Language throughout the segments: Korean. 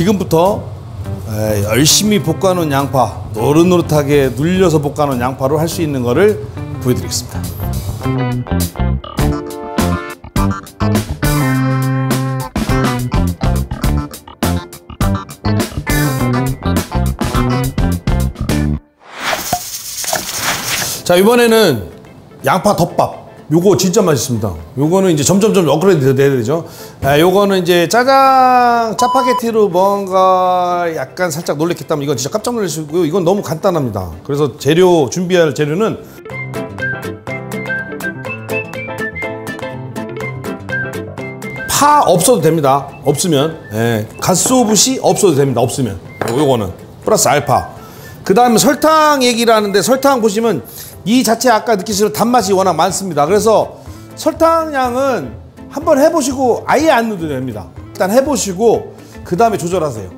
지금부터 에, 열심히 볶아놓은 양파 노릇노릇하게 눌려서 볶아놓은 양파로 할 수 있는 거를 보여드리겠습니다. 자 이번에는 양파 덮밥 요거 진짜 맛있습니다. 요거는 이제 점점점 업그레이드 돼야 되죠. 아, 요거는 이제 짜장 짜파게티로 뭔가 약간 살짝 놀랬겠다면 이건 진짜 깜짝 놀라시고요. 이건 너무 간단합니다. 그래서 재료 준비할 재료는 파 없어도 됩니다. 없으면. 예, 갓소부시 없어도 됩니다. 없으면. 요- 요거는. 플러스 알파. 그 다음에 설탕 얘기를 하는데 설탕 보시면 이 자체 아까 느끼시는 단맛이 워낙 많습니다 그래서 설탕량은 한번 해보시고 아예 안 넣어도 됩니다 일단 해보시고 그 다음에 조절하세요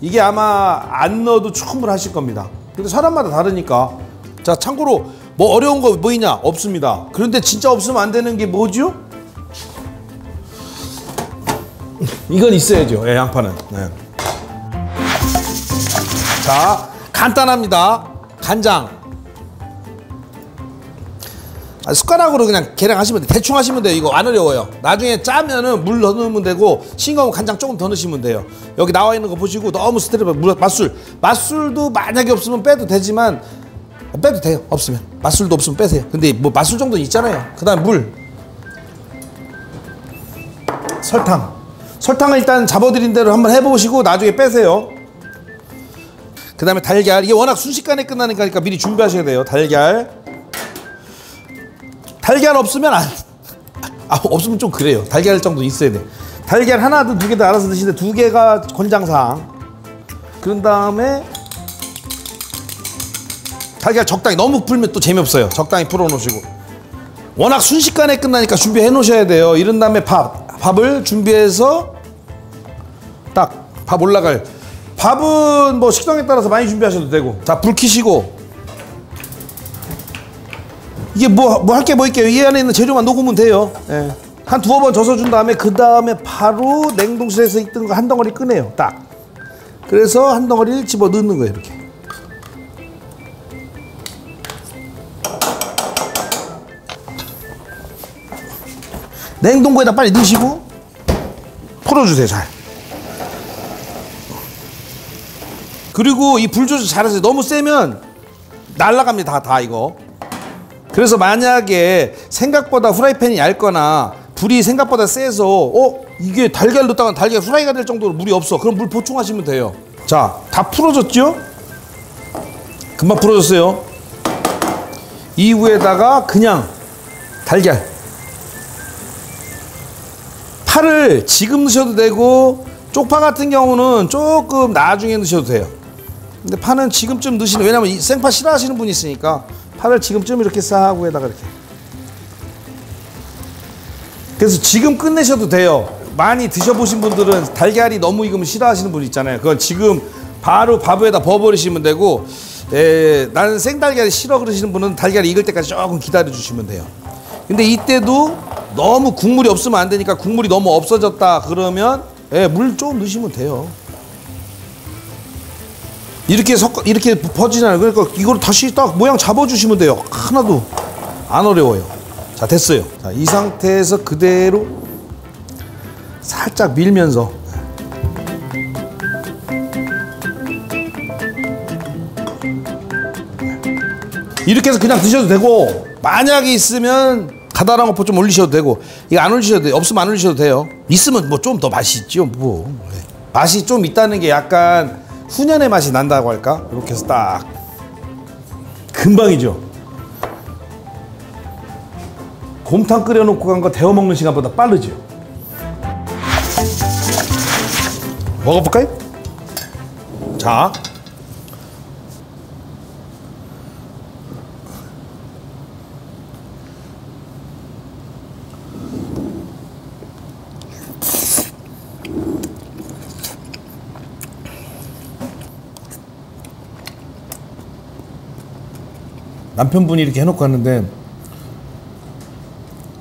이게 아마 안 넣어도 충분하실 겁니다 근데 사람마다 다르니까 자 참고로 뭐 어려운 거 뭐 있냐 없습니다 그런데 진짜 없으면 안 되는 게 뭐죠? 이건 있어야죠. 예, 양파는. 네. 자, 간단합니다. 간장. 아, 숟가락으로 그냥 계량 하시면 돼요. 대충 하시면 돼요. 이거 안 어려워요. 나중에 짜면은 물더 넣으면 되고 싱거운 간장 조금 더 넣으시면 돼요. 여기 나와 있는 거 보시고 너무 스트레스 물 맛술. 맛술도 만약에 없으면 빼도 되지만 빼도 돼요. 없으면 맛술도 없으면 빼세요. 근데 뭐 맛술 정도는 있잖아요. 그 다음 물. 설탕. 설탕을 일단 잡아드린 대로 한번 해보시고 나중에 빼세요. 그 다음에 달걀. 이게 워낙 순식간에 끝나니까 그러니까 미리 준비하셔야 돼요. 달걀. 달걀 없으면 안. 아, 없으면 좀 그래요. 달걀 정도 있어야 돼. 달걀 하나든 두 개든 알아서 드시는데 두 개가 권장사항. 그런 다음에 달걀 적당히 너무 풀면 또 재미없어요. 적당히 풀어 놓으시고. 워낙 순식간에 끝나니까 준비해 놓으셔야 돼요. 이런 다음에 밥. 밥을 준비해서 딱 밥 올라갈 밥은 뭐 식성에 따라서 많이 준비하셔도 되고 자 불 켜시고 이게 뭐 뭐 할 게 뭐 있게요 이 안에 있는 재료만 녹으면 돼요. 예. 한 두어 번 젖어준 다음에 그 다음에 바로 냉동실에서 있던 거 한 덩어리 꺼내요. 딱. 그래서 한 덩어리를 집어 넣는 거예요 이렇게. 냉동고에다 빨리 넣으시고 풀어주세요 잘. 그리고 이 불 조절 잘하세요 너무 세면 날라갑니다 다, 다 이거 그래서 만약에 생각보다 후라이팬이 얇거나 불이 생각보다 세서 어 이게 달걀 넣다가 달걀 후라이가 될 정도로 물이 없어. 그럼 물 보충하시면 돼요. 자 다 풀어졌죠? 금방 풀어졌어요. 이후에다가 그냥 달걀. 파를 지금 넣으셔도 되고 쪽파 같은 경우는 조금 나중에 넣으셔도 돼요. 근데 파는 지금쯤 넣으시는 왜냐면 이 생파 싫어하시는 분이 있으니까 파를 지금쯤 이렇게 싹 위에다가 이렇게. 그래서 지금 끝내셔도 돼요. 많이 드셔보신 분들은 달걀이 너무 익으면 싫어하시는 분 있잖아요. 그건 지금 바로 밥 위에다 버버리시면 되고 에, 나는 생달걀이 싫어 그러시는 분은 달걀이 익을 때까지 조금 기다려 주시면 돼요. 근데 이때도 너무 국물이 없으면 안 되니까 국물이 너무 없어졌다 그러면 예, 물 조금 넣으시면 돼요. 이렇게 섞어 이렇게 퍼지잖아요. 그러니까 이걸 다시 딱 모양 잡아주시면 돼요. 하나도 안 어려워요. 자 됐어요. 자, 이 상태에서 그대로 살짝 밀면서 이렇게 해서 그냥 드셔도 되고 만약에 있으면 가다란 거포 좀 올리셔도 되고 이거 안 올리셔도 돼요 없으면 안 올리셔도 돼요 있으면 뭐 좀 더 맛이 있죠 뭐 네. 맛이 좀 있다는 게 약간 훈연의 맛이 난다고 할까? 이렇게 해서 딱. 금방이죠. 곰탕 끓여놓고 간 거 데워 먹는 시간보다 빠르죠. 먹어볼까요? 자 남편분이 이렇게 해놓고 왔는데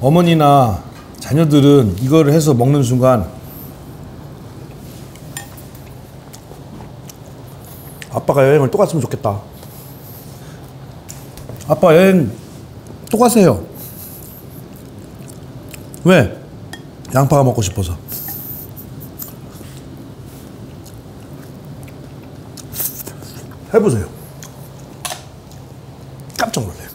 어머니나 자녀들은 이거를 해서 먹는 순간 아빠가 여행을 또 갔으면 좋겠다. 아빠 여행 또 가세요. 왜? 양파가 먹고 싶어서. 해보세요. 众人。